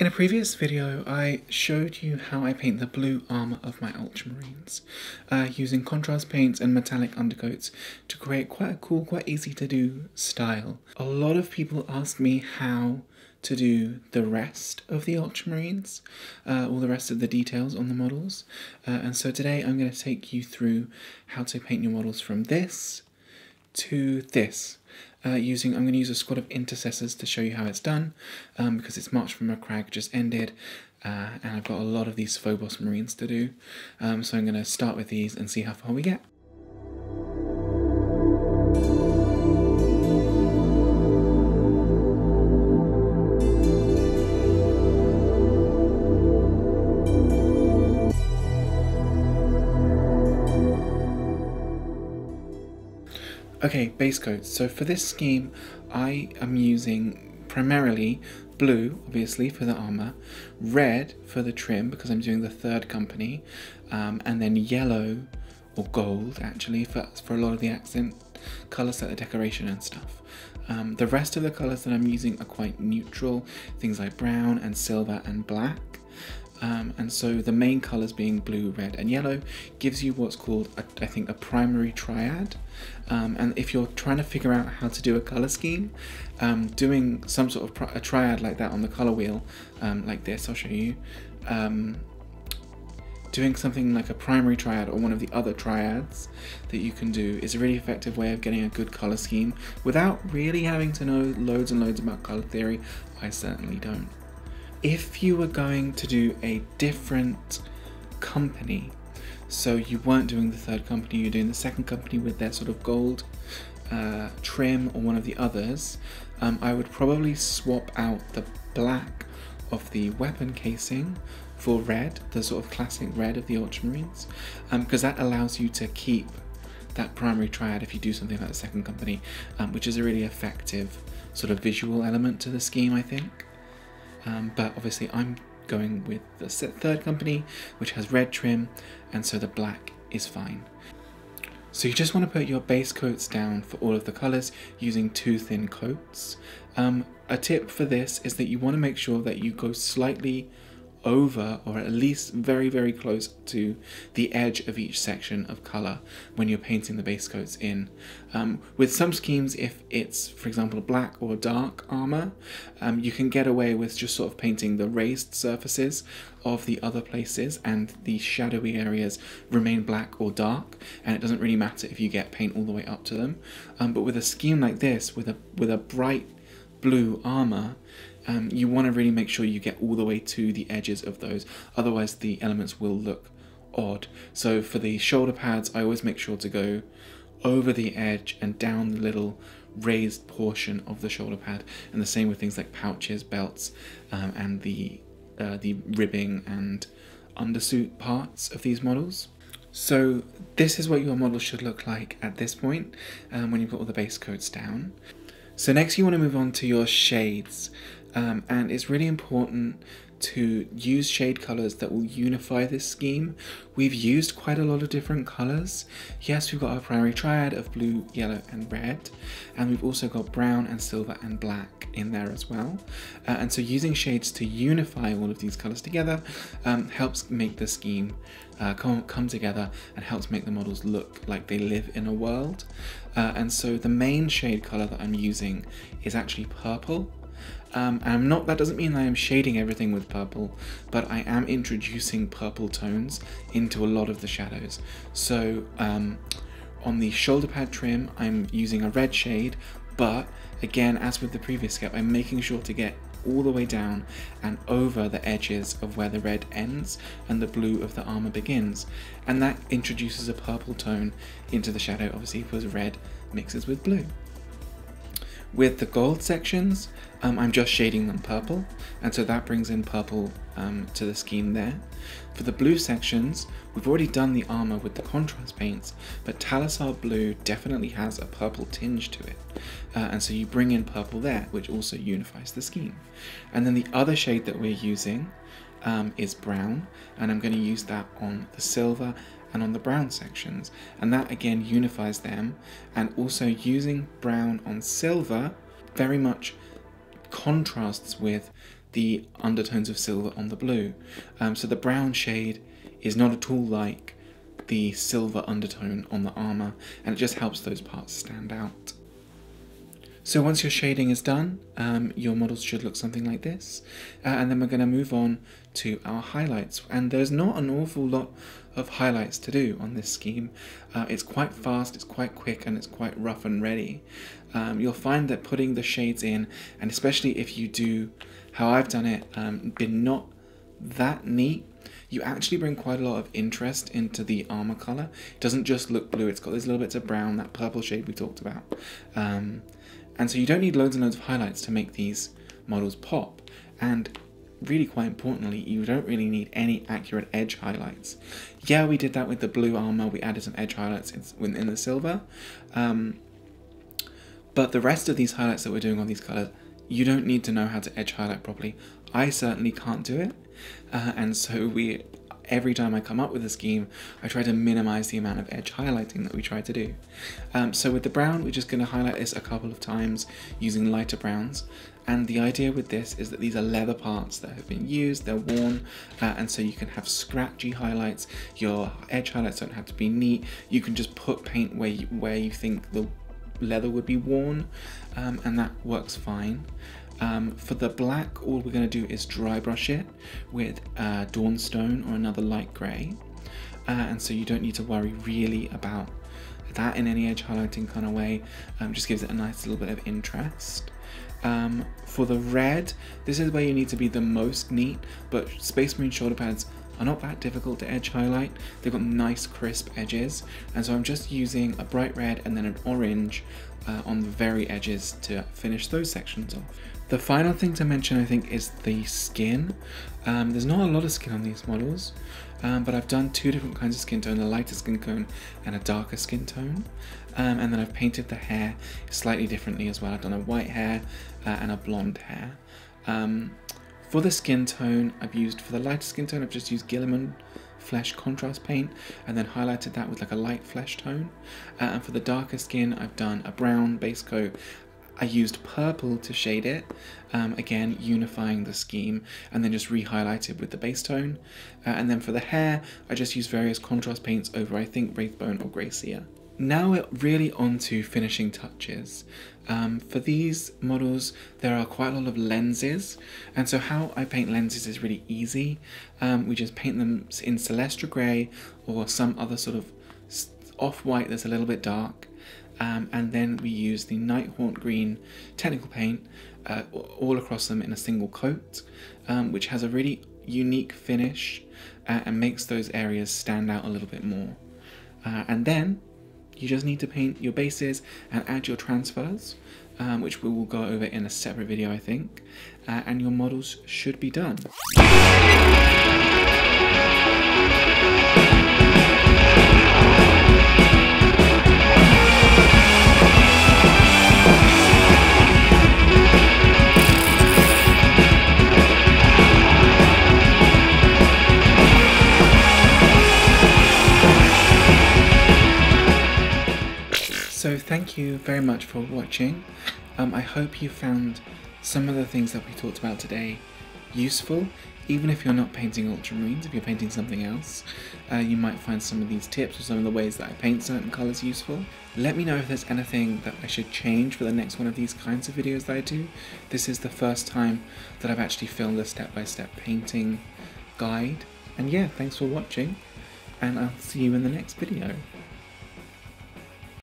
In a previous video, I showed you how I paint the blue armour of my Ultramarines, uh, using contrast paints and metallic undercoats to create quite a cool, quite easy to do style. A lot of people ask me how to do the rest of the Ultramarines, uh, all the rest of the details on the models, uh, and so today I'm going to take you through how to paint your models from this to this uh, using, I'm going to use a squad of intercessors to show you how it's done, um, because it's March for Macragge just ended, uh, and I've got a lot of these Phobos Marines to do, um, so I'm going to start with these and see how far we get. Okay, base coats. So for this scheme, I am using primarily blue, obviously, for the armor, red for the trim, because I'm doing the third company, um, and then yellow, or gold, actually, for, for a lot of the accent colors like the decoration and stuff. Um, the rest of the colors that I'm using are quite neutral, things like brown and silver and black. Um, and so the main colors being blue, red, and yellow gives you what's called, a, I think, a primary triad. Um, and if you're trying to figure out how to do a color scheme, um, doing some sort of a triad like that on the color wheel, um, like this, I'll show you. Um, doing something like a primary triad or one of the other triads that you can do is a really effective way of getting a good color scheme without really having to know loads and loads about color theory. I certainly don't if you were going to do a different company, so you weren't doing the third company, you're doing the second company with their sort of gold uh, trim or one of the others, um, I would probably swap out the black of the weapon casing for red, the sort of classic red of the Ultramarines, because um, that allows you to keep that primary triad if you do something like the second company, um, which is a really effective sort of visual element to the scheme, I think. Um, but obviously I'm going with the third company, which has red trim, and so the black is fine. So you just want to put your base coats down for all of the colours using two thin coats. Um, a tip for this is that you want to make sure that you go slightly over or at least very very close to the edge of each section of color when you're painting the base coats in. Um, with some schemes if it's for example black or dark armor um, you can get away with just sort of painting the raised surfaces of the other places and the shadowy areas remain black or dark and it doesn't really matter if you get paint all the way up to them um, but with a scheme like this with a with a bright blue armor um, you want to really make sure you get all the way to the edges of those, otherwise the elements will look odd. So for the shoulder pads, I always make sure to go over the edge and down the little raised portion of the shoulder pad, and the same with things like pouches, belts, um, and the uh, the ribbing and undersuit parts of these models. So this is what your model should look like at this point um, when you've got all the base coats down. So next you want to move on to your shades. Um, and it's really important to use shade colors that will unify this scheme. We've used quite a lot of different colors. Yes, we've got our primary triad of blue, yellow, and red, and we've also got brown and silver and black in there as well. Uh, and so using shades to unify all of these colors together um, helps make the scheme uh, come, come together and helps make the models look like they live in a world. Uh, and so the main shade color that I'm using is actually purple. Um, I'm not, that doesn't mean I am shading everything with purple, but I am introducing purple tones into a lot of the shadows. So um, on the shoulder pad trim, I'm using a red shade, but again, as with the previous step, I'm making sure to get all the way down and over the edges of where the red ends and the blue of the armor begins. And that introduces a purple tone into the shadow, obviously because red mixes with blue. With the gold sections, um, I'm just shading them purple, and so that brings in purple um, to the scheme there. For the blue sections, we've already done the armor with the contrast paints, but Talassar blue definitely has a purple tinge to it, uh, and so you bring in purple there, which also unifies the scheme. And then the other shade that we're using um, is brown, and I'm going to use that on the silver and on the brown sections and that again unifies them and also using brown on silver very much contrasts with the undertones of silver on the blue. Um, so the brown shade is not at all like the silver undertone on the armor, and it just helps those parts stand out. So once your shading is done, um, your models should look something like this. Uh, and then we're going to move on to our highlights. And there's not an awful lot of highlights to do on this scheme. Uh, it's quite fast, it's quite quick, and it's quite rough and ready. Um, you'll find that putting the shades in, and especially if you do how I've done it, um, been not that neat, you actually bring quite a lot of interest into the armor color. It doesn't just look blue, it's got these little bits of brown, that purple shade we talked about. Um, and so you don't need loads and loads of highlights to make these models pop. And really quite importantly, you don't really need any accurate edge highlights. Yeah, we did that with the blue armor, we added some edge highlights in, in the silver. Um, but the rest of these highlights that we're doing on these colors, you don't need to know how to edge highlight properly. I certainly can't do it. Uh, and so we every time I come up with a scheme, I try to minimize the amount of edge highlighting that we try to do. Um, so with the brown, we're just going to highlight this a couple of times using lighter browns. And the idea with this is that these are leather parts that have been used, they're worn, uh, and so you can have scratchy highlights. Your edge highlights don't have to be neat. You can just put paint where you, where you think the leather would be worn, um, and that works fine. Um, for the black, all we're going to do is dry brush it with uh, Dawnstone or another light grey. Uh, and so you don't need to worry really about that in any edge highlighting kind of way. Um, just gives it a nice little bit of interest. Um, for the red, this is where you need to be the most neat, but Space Marine shoulder pads are not that difficult to edge highlight. They've got nice crisp edges, and so I'm just using a bright red and then an orange uh, on the very edges to finish those sections off. The final thing to mention I think is the skin. Um, there's not a lot of skin on these models, um, but I've done two different kinds of skin tone, a lighter skin tone and a darker skin tone. Um, and then I've painted the hair slightly differently as well. I've done a white hair uh, and a blonde hair. Um, for the skin tone, I've used, for the lighter skin tone, I've just used Guilliman flesh contrast paint and then highlighted that with like a light flesh tone. Uh, and for the darker skin, I've done a brown base coat I used purple to shade it, um, again unifying the scheme, and then just re-highlighted with the base tone. Uh, and then for the hair, I just used various contrast paints over I think Wraithbone or Grey Seer. Now we're really on to finishing touches. Um, for these models, there are quite a lot of lenses, and so how I paint lenses is really easy. Um, we just paint them in Celestra Grey or some other sort of off-white that's a little bit dark, um, and then we use the Nighthaunt Green technical paint uh, all across them in a single coat, um, which has a really unique finish uh, and makes those areas stand out a little bit more. Uh, and then you just need to paint your bases and add your transfers, um, which we will go over in a separate video, I think, uh, and your models should be done. So thank you very much for watching. Um, I hope you found some of the things that we talked about today useful. Even if you're not painting ultramarines, if you're painting something else, uh, you might find some of these tips or some of the ways that I paint certain colours useful. Let me know if there's anything that I should change for the next one of these kinds of videos that I do. This is the first time that I've actually filmed a step-by-step -step painting guide. And yeah, thanks for watching, and I'll see you in the next video.